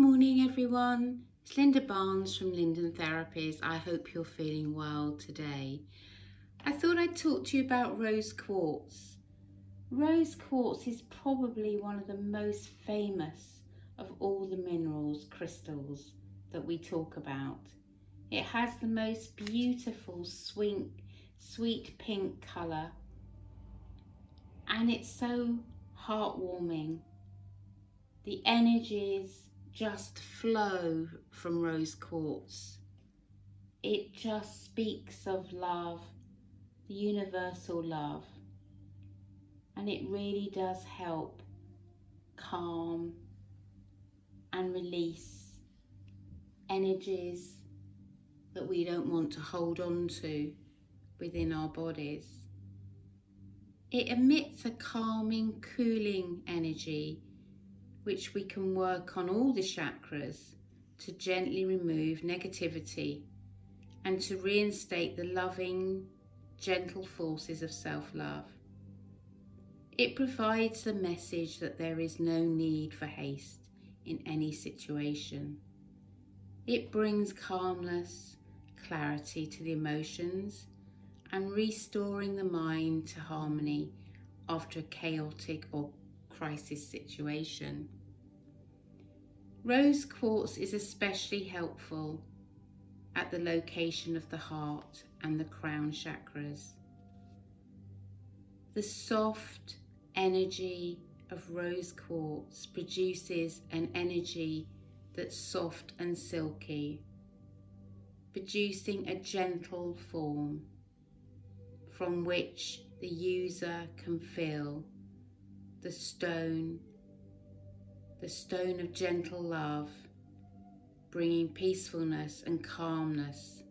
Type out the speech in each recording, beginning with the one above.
morning everyone. It's Linda Barnes from Linden Therapies. I hope you're feeling well today. I thought I'd talk to you about rose quartz. Rose quartz is probably one of the most famous of all the minerals crystals that we talk about. It has the most beautiful sweet, sweet pink colour and it's so heartwarming. The energies just flow from rose quartz. It just speaks of love, the universal love. And it really does help calm and release energies that we don't want to hold on to within our bodies. It emits a calming, cooling energy which we can work on all the chakras to gently remove negativity and to reinstate the loving, gentle forces of self-love. It provides the message that there is no need for haste in any situation. It brings calmness, clarity to the emotions and restoring the mind to harmony after a chaotic or crisis situation. Rose quartz is especially helpful at the location of the heart and the crown chakras. The soft energy of rose quartz produces an energy that's soft and silky, producing a gentle form from which the user can feel the stone, the stone of gentle love, bringing peacefulness and calmness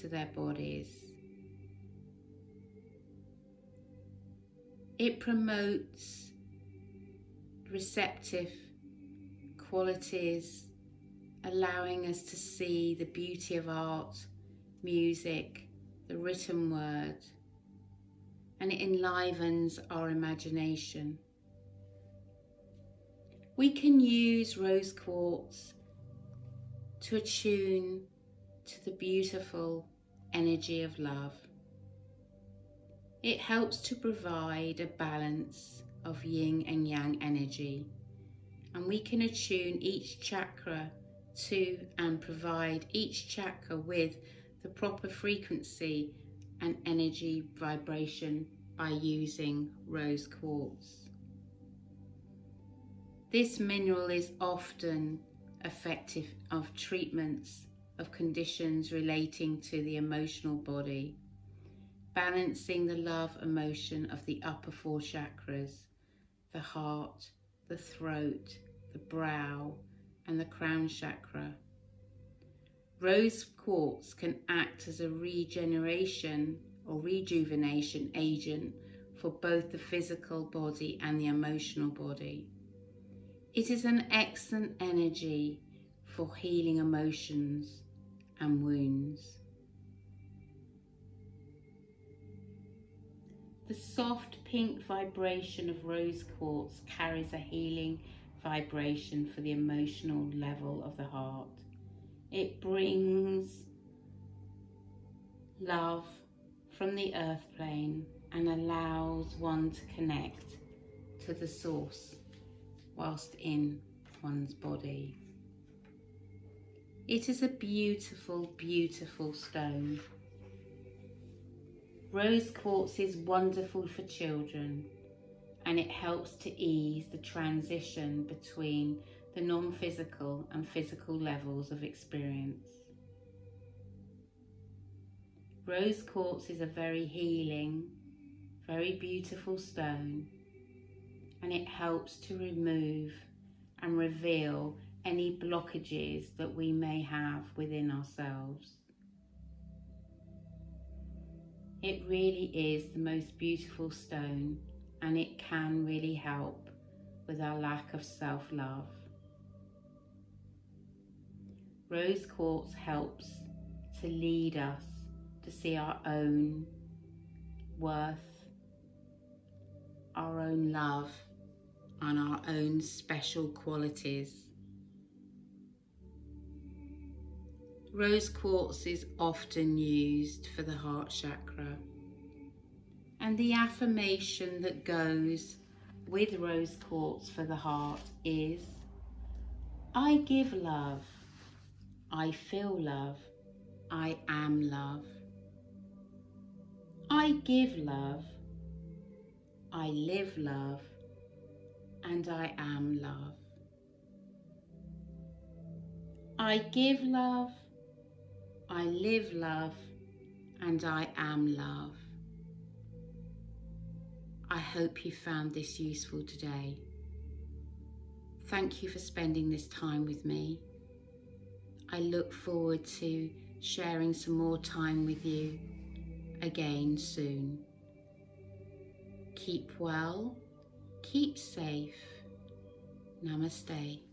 to their bodies. It promotes receptive qualities, allowing us to see the beauty of art, music, the written word, and it enlivens our imagination. We can use rose quartz to attune to the beautiful energy of love. It helps to provide a balance of yin and yang energy and we can attune each chakra to and provide each chakra with the proper frequency and energy vibration by using rose quartz. This mineral is often effective of treatments of conditions relating to the emotional body, balancing the love emotion of the upper four chakras, the heart, the throat, the brow, and the crown chakra Rose quartz can act as a regeneration or rejuvenation agent for both the physical body and the emotional body. It is an excellent energy for healing emotions and wounds. The soft pink vibration of rose quartz carries a healing vibration for the emotional level of the heart. It brings love from the earth plane and allows one to connect to the source whilst in one's body. It is a beautiful, beautiful stone. Rose quartz is wonderful for children and it helps to ease the transition between the non-physical and physical levels of experience. Rose quartz is a very healing, very beautiful stone and it helps to remove and reveal any blockages that we may have within ourselves. It really is the most beautiful stone and it can really help with our lack of self-love. Rose quartz helps to lead us to see our own worth, our own love, and our own special qualities Rose quartz is often used for the heart chakra. And the affirmation that goes with rose quartz for the heart is I give love, I feel love, I am love. I give love, I live love, and I am love. I give love, I live love, and I am love. I hope you found this useful today. Thank you for spending this time with me. I look forward to sharing some more time with you again soon. Keep well, keep safe. Namaste.